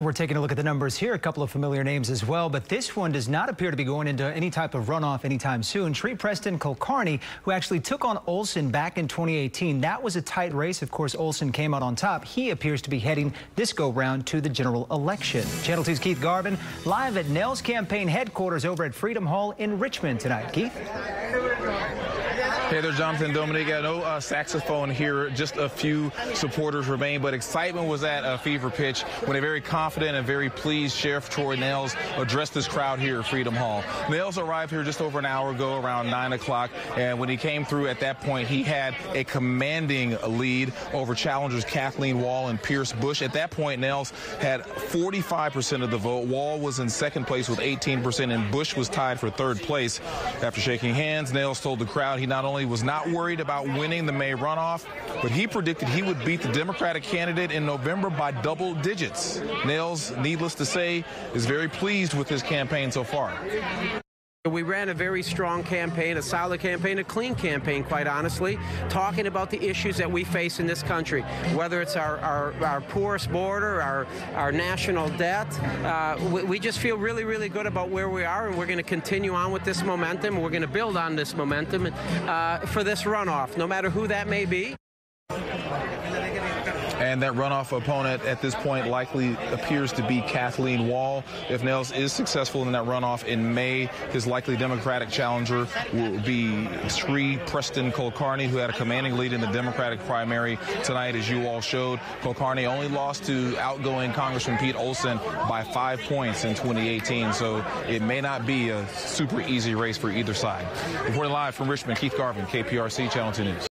We're taking a look at the numbers here, a couple of familiar names as well, but this one does not appear to be going into any type of runoff anytime soon. Sri Preston Kulkarni, who actually took on Olson back in 2018, that was a tight race. Of course, Olson came out on top. He appears to be heading this go round to the general election. Channel 2's Keith Garvin live at Nehls' campaign headquarters over at Freedom Hall in Richmond tonight. Keith? Hey there, Jonathan Dominique. No uh, saxophone here. Just a few supporters remain, but excitement was at a fever pitch when a very confident and very pleased Sheriff Troy Nehls addressed this crowd here at Freedom Hall. Nehls arrived here just over an hour ago, around 9 o'clock, and when he came through at that point, he had a commanding lead over challengers Kathleen Wall and Pierce Bush. At that point, Nehls had 45% of the vote. Wall was in second place with 18%, and Bush was tied for third place. After shaking hands, Nehls told the crowd he not only was not worried about winning the May runoff, but he predicted he would beat the Democratic candidate in November by double digits. Nehls, needless to say, is very pleased with his campaign so far. We ran a very strong campaign, a solid campaign, a clean campaign, quite honestly, talking about the issues that we face in this country, whether it's our, our, our poorest border, our, our national debt. Uh, we, we, just feel really, really good about where we are, and we're going to continue on with this momentum. We're going to build on this momentum uh, for this runoff, no matter who that may be. And that runoff opponent at this point likely appears to be Kathleen Wall. If Nehls is successful in that runoff in May, his likely Democratic challenger will be Sri Preston Kulkarni, who had a commanding lead in the Democratic primary tonight, as you all showed. Kulkarni only lost to outgoing Congressman Pete Olson by five points in 2018, so it may not be a super easy race for either side. Reporting live from Richmond, Keith Garvin, KPRC Channel 2 News.